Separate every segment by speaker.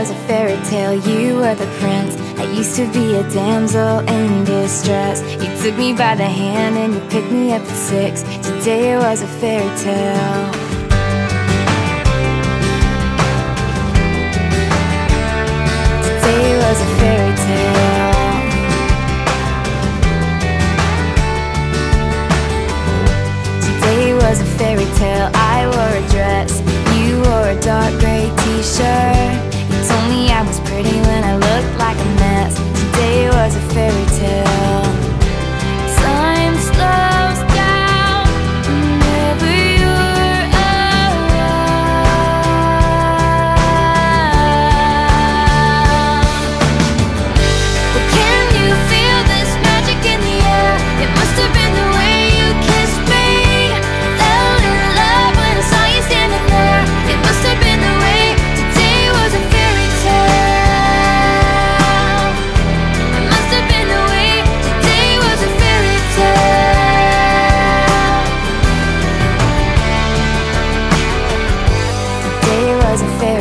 Speaker 1: was a fairy tale, you were the prince. I used to be a damsel in distress. You took me by the hand and you picked me up at six. Today was a fairy tale. Today was a fairy tale. Today was a fairy tale. I wore a dress dark gray t-shirt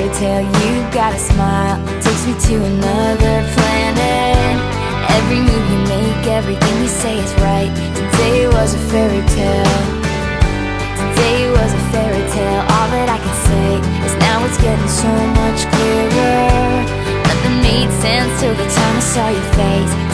Speaker 1: fairy tale. You got a smile, takes me to another planet. Every move you make, everything you say is right. Today was a fairy tale. Today was a fairy tale. All that I can say is now it's getting so much clearer. Nothing made sense till the time I saw your face.